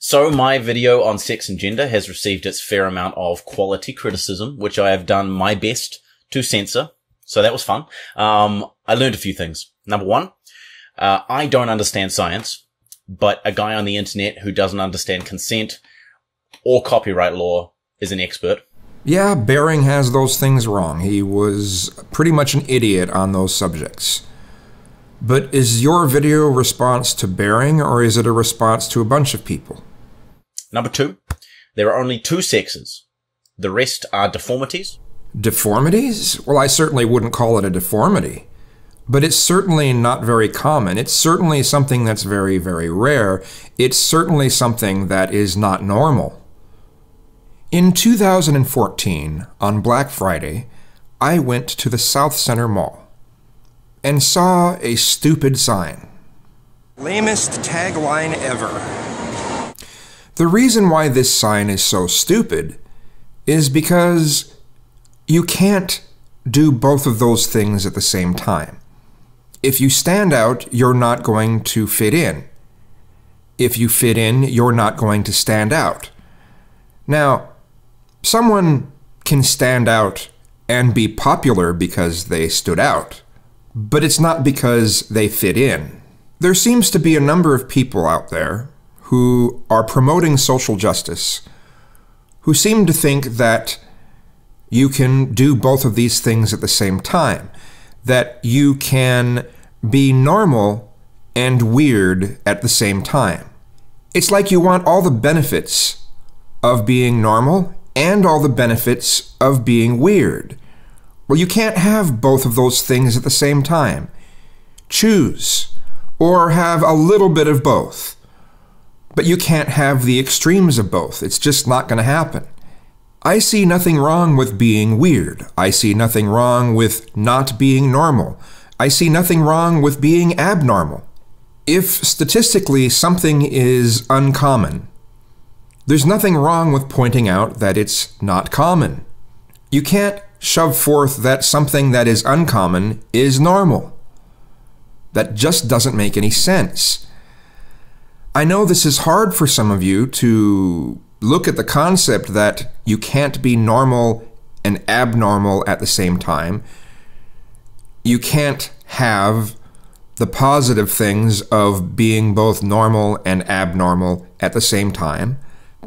So my video on sex and gender has received its fair amount of quality criticism, which I have done my best to censor. So that was fun. Um, I learned a few things. Number one, uh, I don't understand science, but a guy on the internet who doesn't understand consent or copyright law is an expert. Yeah, Bering has those things wrong. He was pretty much an idiot on those subjects. But is your video response to Bering, or is it a response to a bunch of people? Number two, there are only two sexes. The rest are deformities. Deformities? Well, I certainly wouldn't call it a deformity. But it's certainly not very common. It's certainly something that's very, very rare. It's certainly something that is not normal. In 2014, on Black Friday, I went to the Southcenter Mall and saw a stupid sign. Lamest tagline ever. The reason why this sign is so stupid is because you can't do both of those things at the same time. If you stand out, you're not going to fit in. If you fit in, you're not going to stand out. Now, Someone can stand out and be popular because they stood out, but it's not because they fit in. There seems to be a number of people out there who are promoting social justice who seem to think that you can do both of these things at the same time, that you can be normal and weird at the same time. It's like you want all the benefits of being normal and all the benefits of being weird. Well, you can't have both of those things at the same time. Choose, or have a little bit of both. But you can't have the extremes of both. It's just not going to happen. I see nothing wrong with being weird. I see nothing wrong with not being normal. I see nothing wrong with being abnormal. If statistically something is uncommon, there's nothing wrong with pointing out that it's not common. You can't shove forth that something that is uncommon is normal. That just doesn't make any sense. I know this is hard for some of you to look at the concept that you can't be normal and abnormal at the same time. You can't have the positive things of being both normal and abnormal at the same time.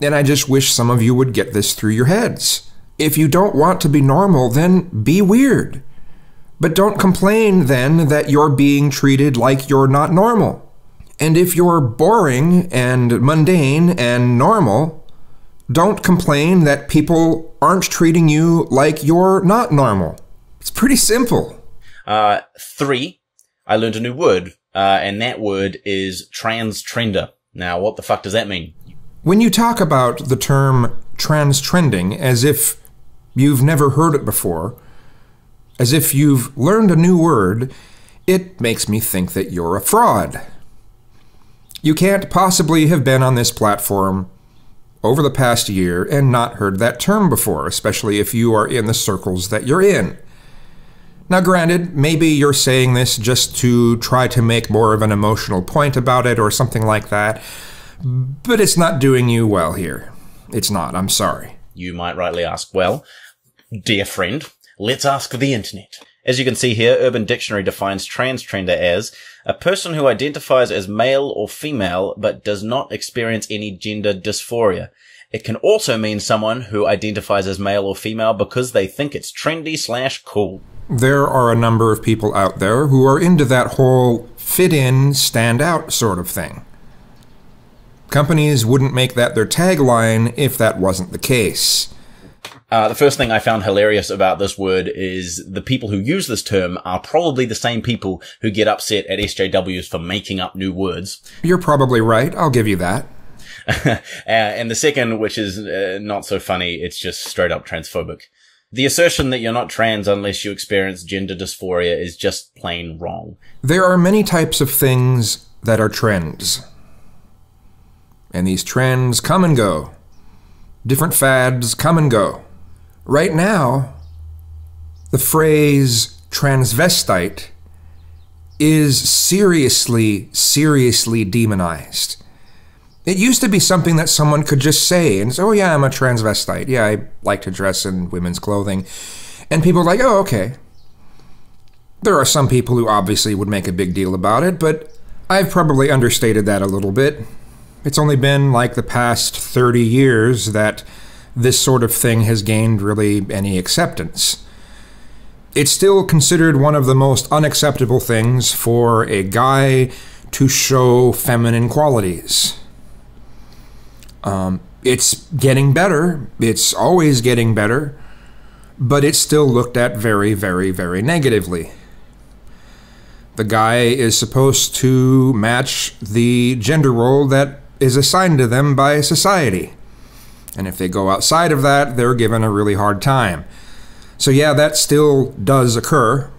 And I just wish some of you would get this through your heads. If you don't want to be normal, then be weird. But don't complain then that you're being treated like you're not normal. And if you're boring and mundane and normal, don't complain that people aren't treating you like you're not normal. It's pretty simple. Uh, three, I learned a new word, uh, and that word is transtrender. Now, what the fuck does that mean? When you talk about the term transtrending as if you've never heard it before, as if you've learned a new word, it makes me think that you're a fraud. You can't possibly have been on this platform over the past year and not heard that term before, especially if you are in the circles that you're in. Now, granted, maybe you're saying this just to try to make more of an emotional point about it or something like that. But it's not doing you well here. It's not, I'm sorry. You might rightly ask, well, dear friend, let's ask the internet. As you can see here, Urban Dictionary defines transtrender as a person who identifies as male or female but does not experience any gender dysphoria. It can also mean someone who identifies as male or female because they think it's trendy slash cool. There are a number of people out there who are into that whole fit in, stand out sort of thing. Companies wouldn't make that their tagline if that wasn't the case. Uh, the first thing I found hilarious about this word is the people who use this term are probably the same people who get upset at SJWs for making up new words. You're probably right. I'll give you that. uh, and the second, which is uh, not so funny, it's just straight up transphobic. The assertion that you're not trans unless you experience gender dysphoria is just plain wrong. There are many types of things that are trends and these trends come and go. Different fads come and go. Right now, the phrase transvestite is seriously, seriously demonized. It used to be something that someone could just say and say, oh, yeah, I'm a transvestite. Yeah, I like to dress in women's clothing. And people are like, oh, okay. There are some people who obviously would make a big deal about it, but I've probably understated that a little bit. It's only been like the past 30 years that this sort of thing has gained really any acceptance. It's still considered one of the most unacceptable things for a guy to show feminine qualities. Um, it's getting better. It's always getting better. But it's still looked at very, very, very negatively. The guy is supposed to match the gender role that is assigned to them by society. And if they go outside of that, they're given a really hard time. So, yeah, that still does occur.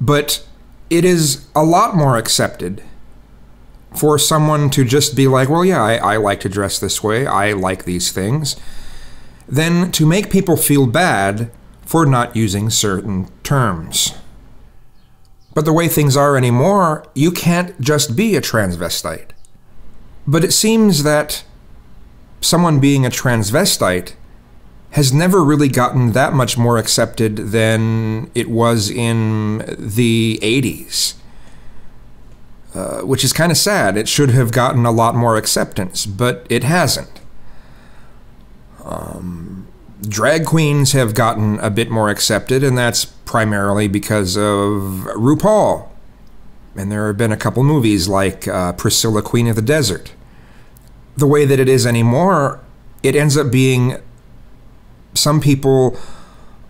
But it is a lot more accepted for someone to just be like, well, yeah, I, I, like to dress this way, I like these things, than to make people feel bad for not using certain terms. But the way things are anymore, you can't just be a transvestite. But it seems that someone being a transvestite has never really gotten that much more accepted than it was in the 80s. Uh, which is kind of sad. It should have gotten a lot more acceptance, but it hasn't. Um, drag queens have gotten a bit more accepted, and that's primarily because of RuPaul. And there have been a couple movies like uh, Priscilla, Queen of the Desert. The way that it is anymore, it ends up being some people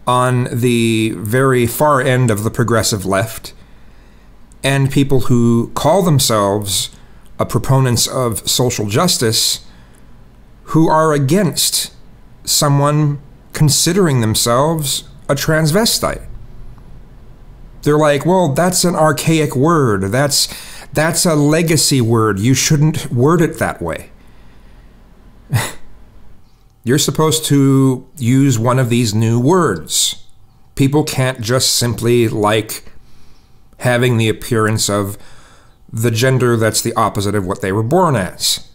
on the very far end of the progressive left and people who call themselves proponents of social justice who are against someone considering themselves a transvestite. They're like, well, that's an archaic word. That's that's a legacy word. You shouldn't word it that way. You're supposed to use one of these new words. People can't just simply like having the appearance of the gender that's the opposite of what they were born as.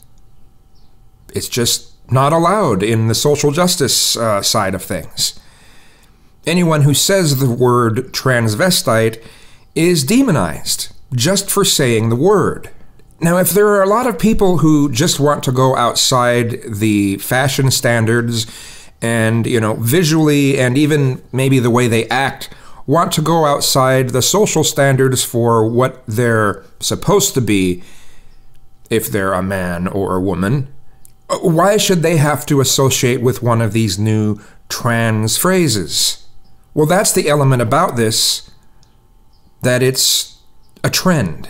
It's just not allowed in the social justice uh, side of things. Anyone who says the word transvestite is demonized just for saying the word. Now, if there are a lot of people who just want to go outside the fashion standards and, you know, visually and even maybe the way they act want to go outside the social standards for what they're supposed to be if they're a man or a woman, uh, why should they have to associate with one of these new trans phrases? Well, that's the element about this that it's a trend.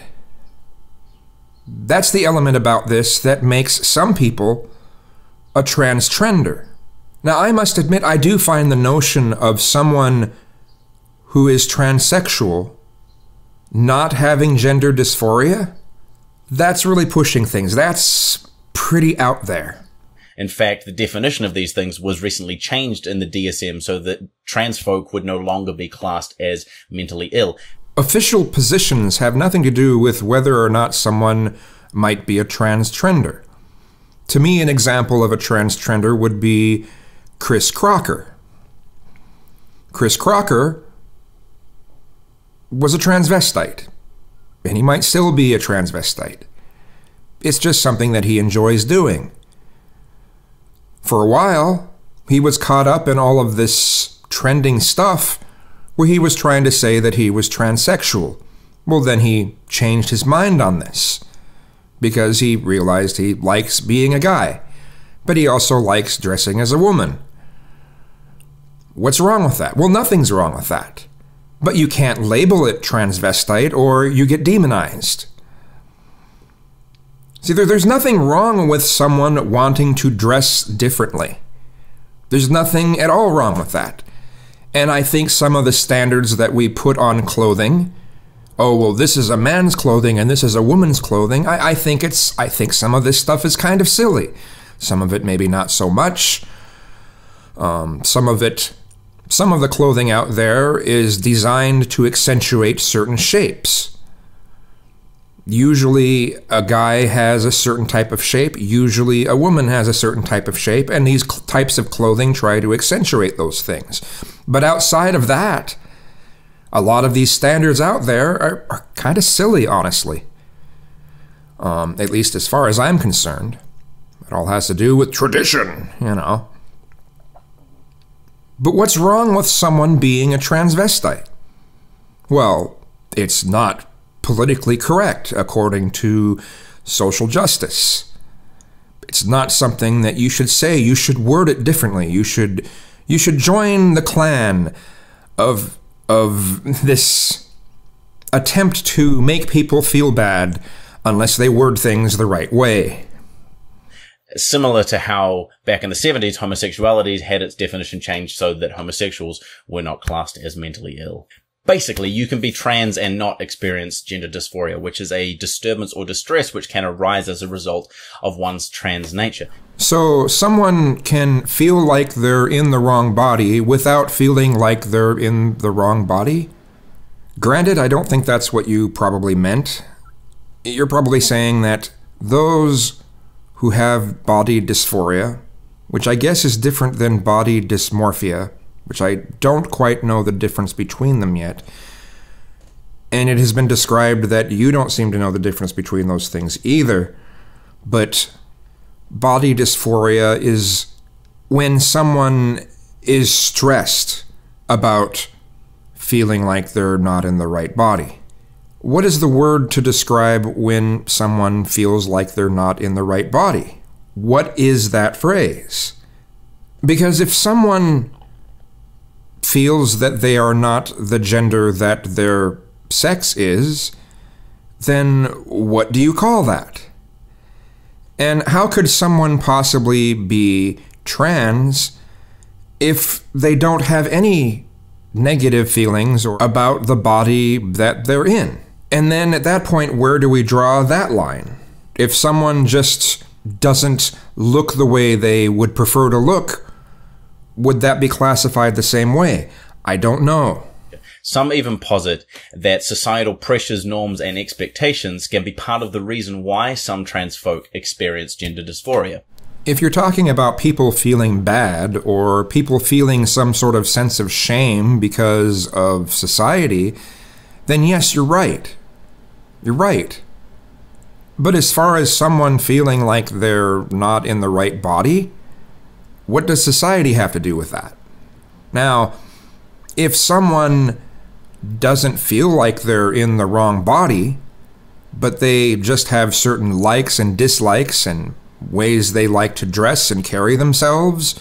That's the element about this that makes some people a trans trender. Now, I must admit, I do find the notion of someone who is transsexual not having gender dysphoria, that's really pushing things. That's pretty out there. In fact, the definition of these things was recently changed in the DSM so that trans folk would no longer be classed as mentally ill. Official positions have nothing to do with whether or not someone might be a trans trender. To me, an example of a trans trender would be Chris Crocker. Chris Crocker was a transvestite, and he might still be a transvestite. It's just something that he enjoys doing. For a while, he was caught up in all of this trending stuff where he was trying to say that he was transsexual. Well, then he changed his mind on this because he realized he likes being a guy, but he also likes dressing as a woman. What's wrong with that? Well, nothing's wrong with that. But you can't label it transvestite or you get demonized. See, there, there's nothing wrong with someone wanting to dress differently. There's nothing at all wrong with that. And I think some of the standards that we put on clothing, oh well, this is a man's clothing and this is a woman's clothing. I, I think it's I think some of this stuff is kind of silly. Some of it maybe not so much. Um, some of it, some of the clothing out there is designed to accentuate certain shapes. Usually, a guy has a certain type of shape. Usually, a woman has a certain type of shape. And these cl- types of clothing try to accentuate those things. But outside of that, a lot of these standards out there are, are kind of silly, honestly. Um, at least as far as I'm concerned. It all has to do with tradition, you know. But what's wrong with someone being a transvestite? Well, it's not politically correct according to social justice. It's not something that you should say. You should word it differently. You should you should join the clan of of this attempt to make people feel bad unless they word things the right way. Similar to how back in the 70s homosexuality had its definition changed so that homosexuals were not classed as mentally ill basically you can be trans and not experience gender dysphoria, which is a disturbance or distress which can arise as a result of one's trans nature. So someone can feel like they're in the wrong body without feeling like they're in the wrong body? Granted, I don't think that's what you probably meant. You're probably saying that those who have body dysphoria, which I guess is different than body dysmorphia, which I don't quite know the difference between them yet. And it has been described that you don't seem to know the difference between those things either. But body dysphoria is when someone is stressed about feeling like they're not in the right body. What is the word to describe when someone feels like they're not in the right body? What is that phrase? Because if someone feels that they are not the gender that their sex is, then what do you call that? And how could someone possibly be trans if they don't have any negative feelings or about the body that they're in? And then at that point, where do we draw that line? If someone just doesn't look the way they would prefer to look, would that be classified the same way? I don't know. Some even posit that societal pressures, norms, and expectations can be part of the reason why some trans folk experience gender dysphoria. If you're talking about people feeling bad or people feeling some sort of sense of shame because of society, then yes, you're right. You're right. But as far as someone feeling like they're not in the right body, what does society have to do with that? Now, if someone doesn't feel like they're in the wrong body, but they just have certain likes and dislikes and ways they like to dress and carry themselves,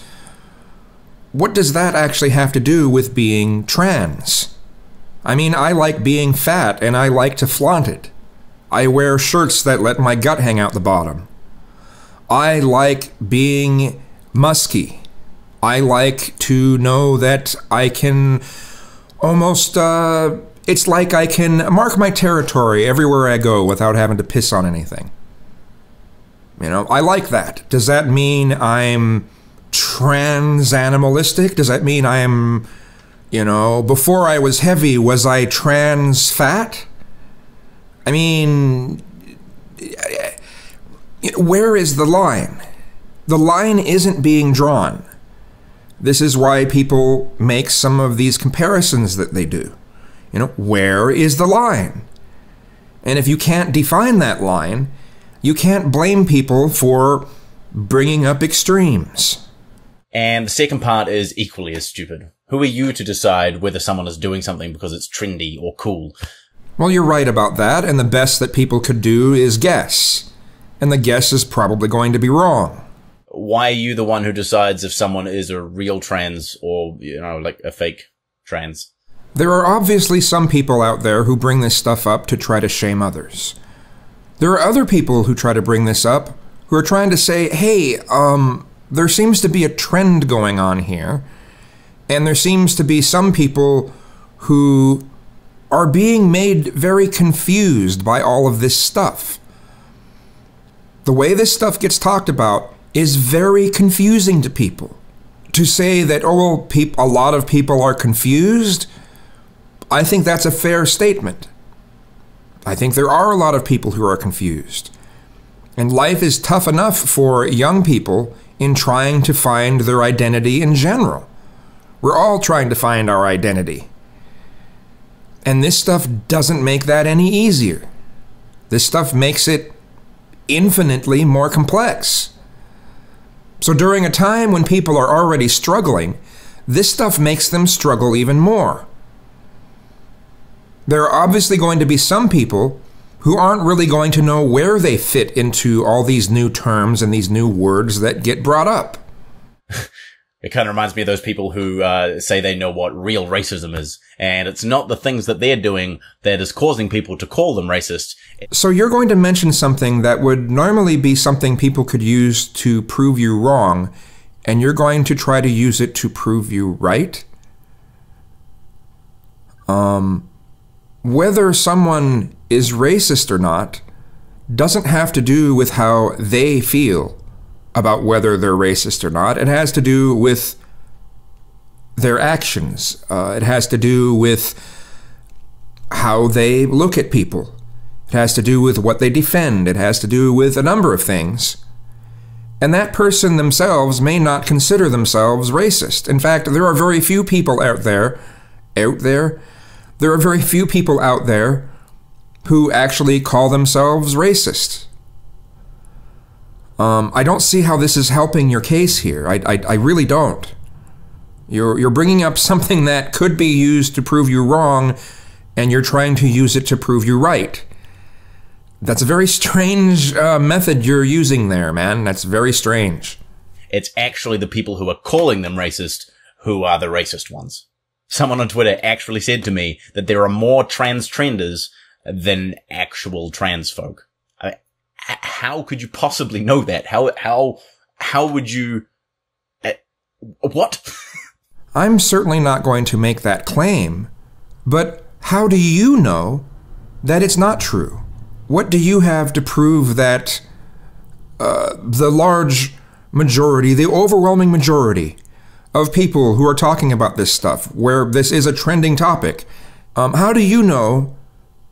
what does that actually have to do with being trans? I mean, I like being fat and I like to flaunt it. I wear shirts that let my gut hang out the bottom. I like being musky. I like to know that I can almost, uh, it's like I can mark my territory everywhere I go without having to piss on anything. You know, I like that. Does that mean I'm trans animalistic? Does that mean I'm, you know, before I was heavy, was I trans fat? I mean, where is the line? The line isn't being drawn. This is why people make some of these comparisons that they do. You know, where is the line? And if you can't define that line, you can't blame people for bringing up extremes. And the second part is equally as stupid. Who are you to decide whether someone is doing something because it's trendy or cool? Well, you're right about that, and the best that people could do is guess. And the guess is probably going to be wrong why are you the one who decides if someone is a real trans or, you know, like a fake trans? There are obviously some people out there who bring this stuff up to try to shame others. There are other people who try to bring this up who are trying to say, hey, um, there seems to be a trend going on here, and there seems to be some people who are being made very confused by all of this stuff. The way this stuff gets talked about is very confusing to people. To say that, oh, a lot of people are confused, I think that's a fair statement. I think there are a lot of people who are confused. And life is tough enough for young people in trying to find their identity in general. We're all trying to find our identity. And this stuff doesn't make that any easier. This stuff makes it infinitely more complex. So during a time when people are already struggling, this stuff makes them struggle even more. There are obviously going to be some people who aren't really going to know where they fit into all these new terms and these new words that get brought up. It kind of reminds me of those people who uh, say they know what real racism is, and it's not the things that they're doing that is causing people to call them racist. So you're going to mention something that would normally be something people could use to prove you wrong, and you're going to try to use it to prove you right? Um, whether someone is racist or not doesn't have to do with how they feel about whether they're racist or not. It has to do with their actions. Uh, it has to do with how they look at people. It has to do with what they defend. It has to do with a number of things. And that person themselves may not consider themselves racist. In fact, there are very few people out there, out there, there are very few people out there who actually call themselves racist. Um, I don't see how this is helping your case here. I, I, I really don't. You're, you're bringing up something that could be used to prove you wrong, and you're trying to use it to prove you right. That's a very strange uh, method you're using there, man. That's very strange. It's actually the people who are calling them racist who are the racist ones. Someone on Twitter actually said to me that there are more trans trenders than actual trans folk. How could you possibly know that? How, how, how would you, uh, what? I'm certainly not going to make that claim, but how do you know that it's not true? What do you have to prove that uh, the large majority, the overwhelming majority of people who are talking about this stuff, where this is a trending topic, um, how do you know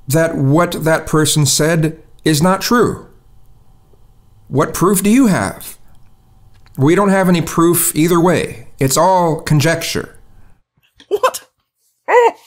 that what that person said is not true? What proof do you have? We don't have any proof either way. It's all conjecture. What?